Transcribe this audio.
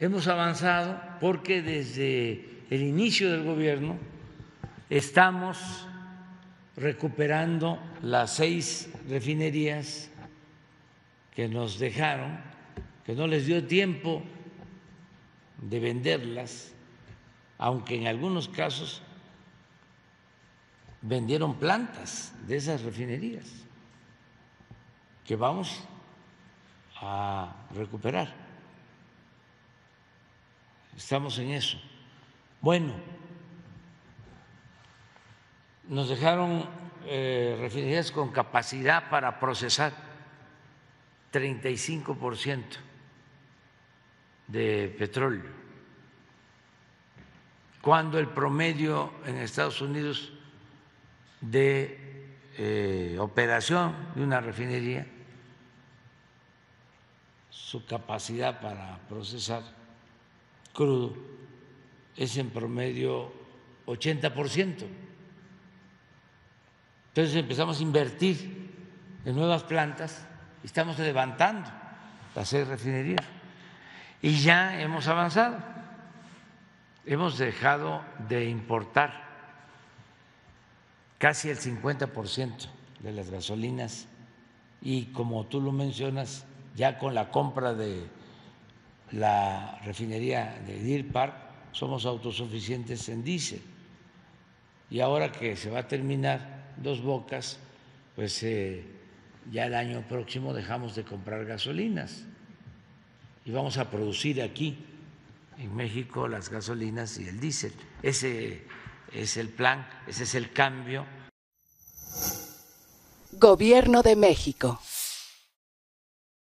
hemos avanzado porque desde el inicio del gobierno estamos recuperando las seis refinerías que nos dejaron, que no les dio tiempo de venderlas, aunque en algunos casos vendieron plantas de esas refinerías que vamos a recuperar. Estamos en eso. Bueno, nos dejaron eh, refinerías con capacidad para procesar 35% de petróleo, cuando el promedio en Estados Unidos de eh, operación de una refinería, su capacidad para procesar crudo es en promedio 80%. Entonces empezamos a invertir en nuevas plantas y estamos levantando las seis refinerías. Y ya hemos avanzado. Hemos dejado de importar casi el 50% de las gasolinas y como tú lo mencionas, ya con la compra de la refinería de Deer Park somos autosuficientes en diésel. Y ahora que se va a terminar Dos Bocas, pues eh, ya el año próximo dejamos de comprar gasolinas y vamos a producir aquí en México las gasolinas y el diésel. Ese es el plan, ese es el cambio. Gobierno de México.